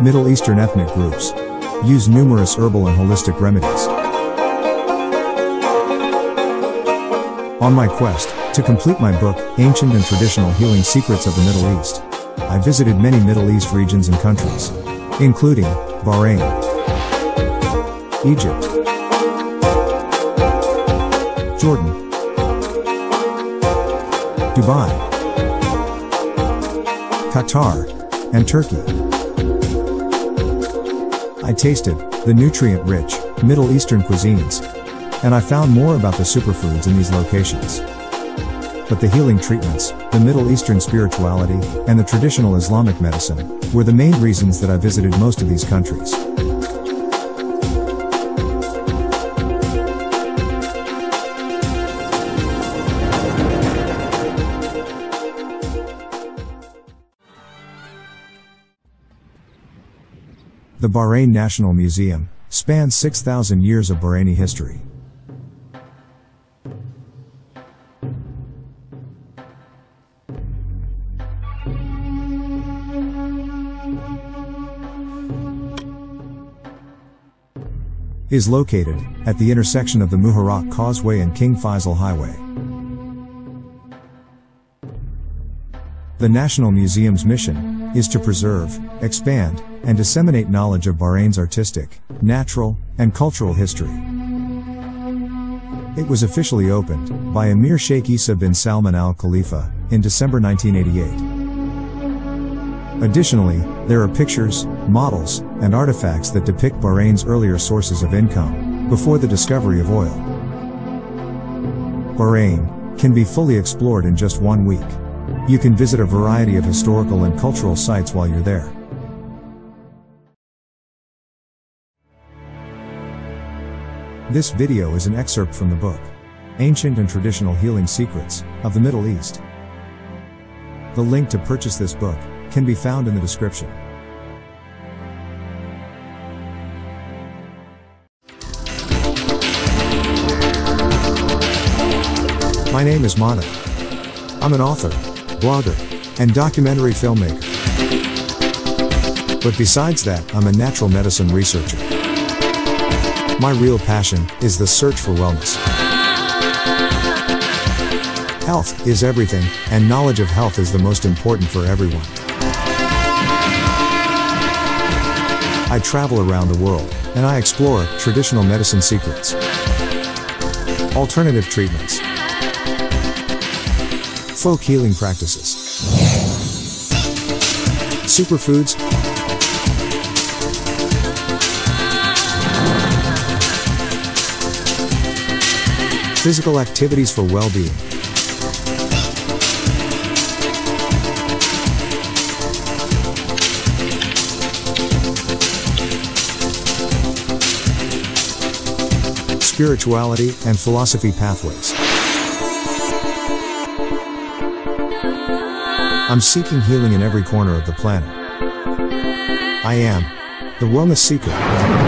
Middle Eastern ethnic groups use numerous herbal and holistic remedies. On my quest to complete my book, Ancient and Traditional Healing Secrets of the Middle East, I visited many Middle East regions and countries, including Bahrain, Egypt, Jordan, Dubai, Qatar, and Turkey. I tasted the nutrient rich Middle Eastern cuisines, and I found more about the superfoods in these locations. But the healing treatments, the Middle Eastern spirituality, and the traditional Islamic medicine were the main reasons that I visited most of these countries. The Bahrain National Museum spans 6,000 years of Bahraini history. is located at the intersection of the Muharraq Causeway and King Faisal Highway. The National Museum's mission is to preserve, expand, and disseminate knowledge of Bahrain's artistic, natural, and cultural history. It was officially opened by Emir Sheikh Isa bin Salman Al Khalifa in December 1988. Additionally, there are pictures, models, and artifacts that depict Bahrain's earlier sources of income, before the discovery of oil. Bahrain can be fully explored in just one week. You can visit a variety of historical and cultural sites while you're there. This video is an excerpt from the book, Ancient and Traditional Healing Secrets of the Middle East. The link to purchase this book can be found in the description. My name is Mana. I'm an author, blogger, and documentary filmmaker. But besides that, I'm a natural medicine researcher. My real passion is the search for wellness. Health is everything, and knowledge of health is the most important for everyone. I travel around the world, and I explore traditional medicine secrets, alternative treatments, folk healing practices, superfoods, physical activities for well-being, spirituality, and philosophy pathways. I'm seeking healing in every corner of the planet. I am the Wellness Seeker.